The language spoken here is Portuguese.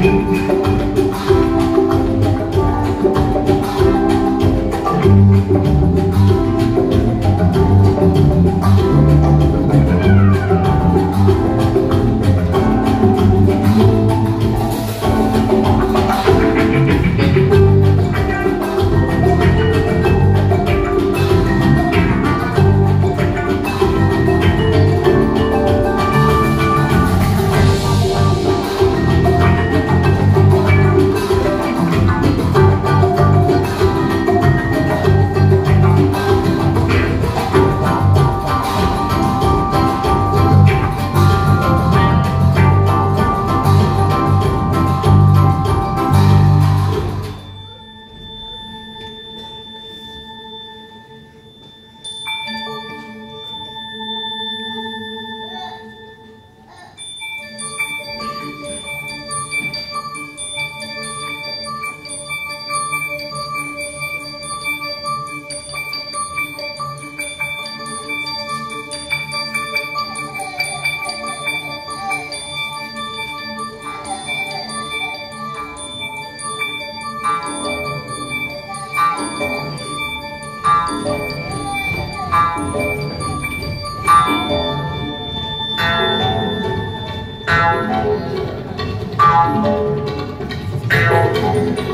Música Thank you.